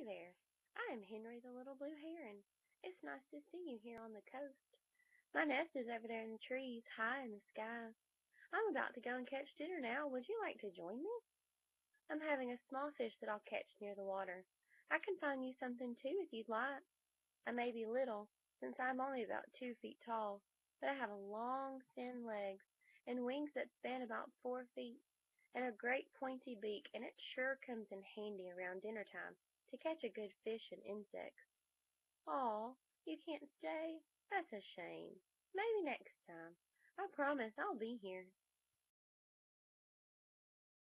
Hey there! I am Henry the Little Blue Heron. It's nice to see you here on the coast. My nest is over there in the trees, high in the sky. I'm about to go and catch dinner now. Would you like to join me? I'm having a small fish that I'll catch near the water. I can find you something too if you'd like. I may be little, since I am only about two feet tall, but I have long thin legs, and wings that span about four feet, and a great pointy beak, and it sure comes in handy around dinner time to catch a good fish and insects. Aw, you can't stay? That's a shame. Maybe next time. I promise I'll be here.